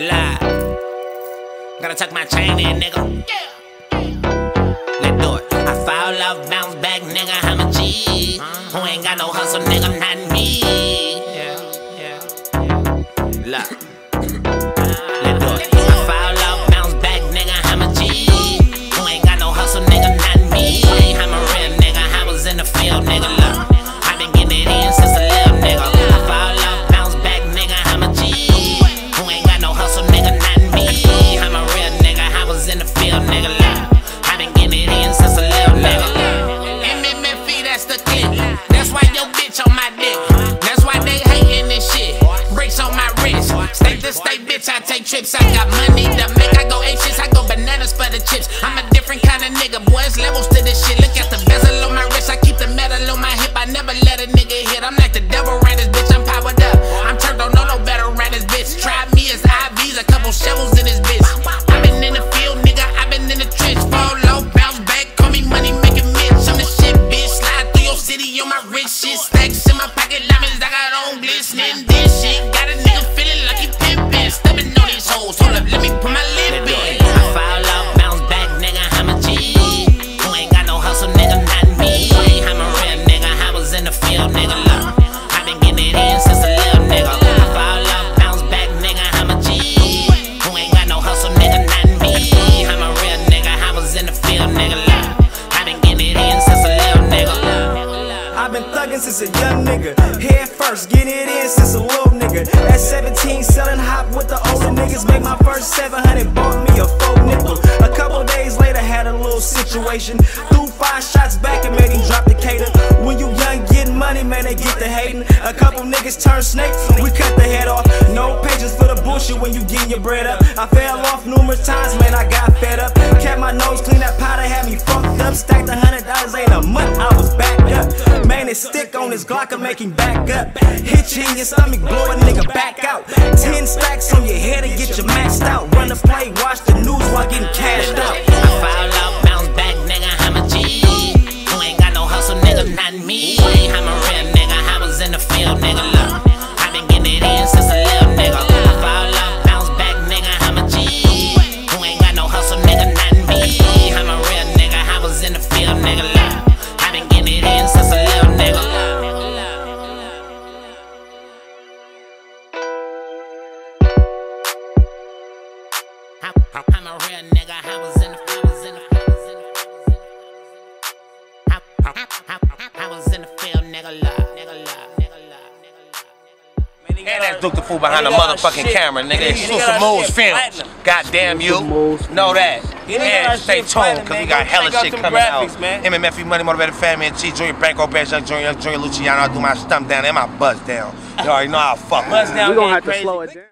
Live. Gotta tuck my chain in, nigga. Let's do it. I fall off, bounce back, nigga. I'm a G. Who ain't got no hustle, nigga, trips. I got money to make. I go shits. I go bananas for the chips. I'm a different kind of nigga, boy. It's levels to this shit. Look at the bezel on my wrist. I keep the metal on my hip. I never let a nigga hit. I'm like the devil ran this bitch. I'm powered up. I'm turned on, no, no better ran this bitch. Try me as IVs, a couple shovels in this bitch. I've been in the Since a young nigga. Head first, getting it in since a little nigga. At 17, selling hop with the older niggas. Made my first 700, bought me a four nickel. A couple days later, had a little situation. Threw five shots back and made him drop the cater. When you young, getting money, man, they get the hating. A couple niggas turn snakes, we cut the head off. No patience for the bullshit when you getting your bread up. I fell off numerous times, man, I got fed up. Kept my nose clean, that powder had me fucked up. Stacked a hundred dollars, ain't a month, up. It stick on his Glock and make him back up. Hit you in your stomach, blow a nigga back out. Ten stacks on your head and get you maxed out. Run the play, watch the news while getting cashed out. I'm, I'm a real nigga. I was in the, I was in the, I was in the, I was in the. I, I, I, I was in the field, nigga. Love, nigga, love, nigga, love. And that's Duke Tha Fool behind the motherfucking camera, nigga. Exclusive moves films. Goddamn you. Know that. And stay tuned, cause we got hella shit coming out. MMFE Money Motivated Family and G Junior Banco Bass Young Junior Young Junior Luciano. I do my stump down and my buzz down. You already know how I fuck. We're gonna have to slow it down.